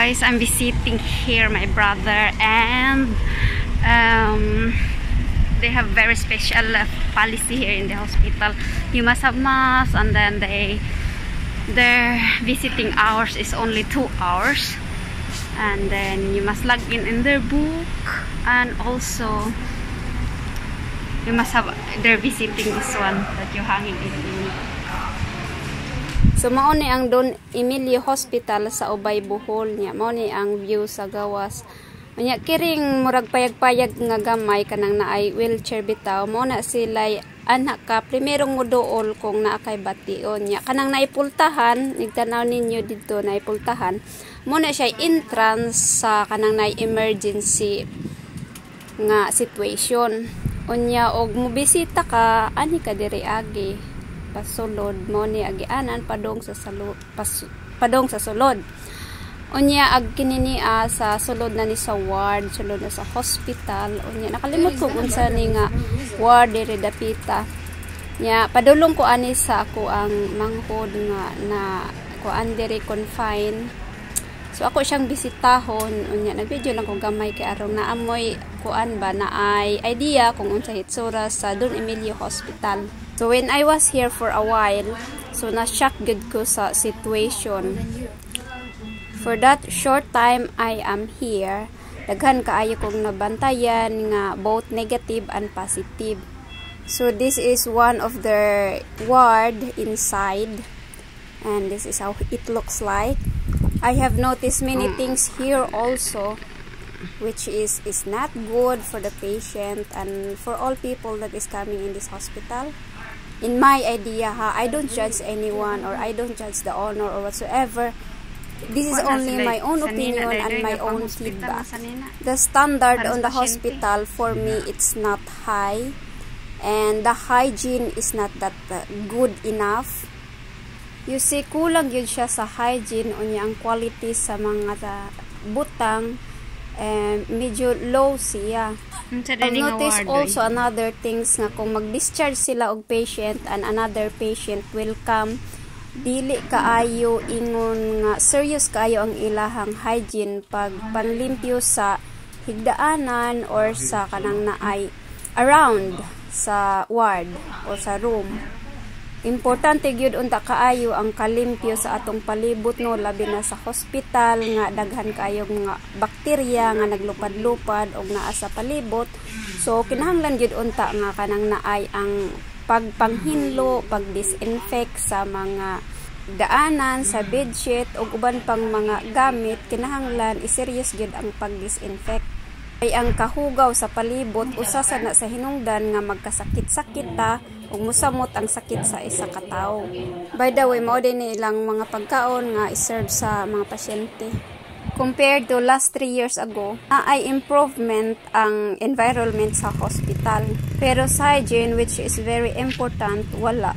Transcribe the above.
guys. I'm visiting here my brother and um, they have very special uh, policy here in the hospital. You must have mask and then they their visiting hours is only two hours. And then you must log in in their book and also you must have their visiting this one that you're hanging it in So mao ni ang Don Emilio Hospital sa Ubay Bohol niya. Mao ni ang view sa gawas. Nya kiring murag payag-payag nga gamay kanang naay wheelchair bitaw mo na sila anak ka primerong muduol kung naa kay bation nya kanang naipultahan nigtanaw ninyo dito naipultahan mo na siya entrance sa kanang naay emergency nga situation unya og mobisita ka ani ka diri agi pasulod. Mo ni agianan padong sa salud pas, padong sa sulod. Unya ag kininiya sa sulod na ni sa ward sulod na sa hospital. Unya nakalimot ko unsa ni nga ward diri dapita. Nya padulong ko ani sa ako ang manghod nga na ko diri confine So ako siyang bisitahon unya nagvideo lang kung gamay kay arong naamoy kuan ba na ay idea kung unsa hitsura sa Don Emilio Hospital. So when I was here for a while, so na-shock gud ko sa situation. For that short time I am here, daghan kaayo kong nabantayan nga both negative and positive. So this is one of the ward inside and this is how it looks like. I have noticed many things here also which is is not good for the patient and for all people that is coming in this hospital. In my idea ha I don't judge anyone or I don't judge the owner or whatsoever. This is only my own opinion and my own feedback. The standard on the hospital for me it's not high and the hygiene is not that uh, good enough you see kulang yun siya sa hygiene unya ang quality sa mga uh, butang and medyo low siya. I've noticed also another things nga kung mag-discharge sila og patient and another patient will come dili kaayo ingon nga serious kaayo ang ilahang hygiene pag panlimpyo sa higdaanan or sa kanang naay around sa ward o sa room Importante gyud unta kaayo ang kalimpyo sa atong palibot no labi na sa hospital nga daghan kaayo mga bakterya nga naglupad-lupad og naa sa palibot. So kinahanglan gyud unta nga kanang naay ang pagpanghinlo, pag-disinfect sa mga daanan, sa bedsheet ug uban pang mga gamit kinahanglan i-serious gyud ang pag-disinfect ay ang kahugaw sa palibot usa sa na sa hinungdan nga magkasakit-sakit ta ug musamot ang sakit sa isa ka tawo. By the way, mao din ilang mga pagkaon nga iserve sa mga pasyente. Compared to last 3 years ago, na improvement ang environment sa hospital. Pero sa hygiene, which is very important, wala.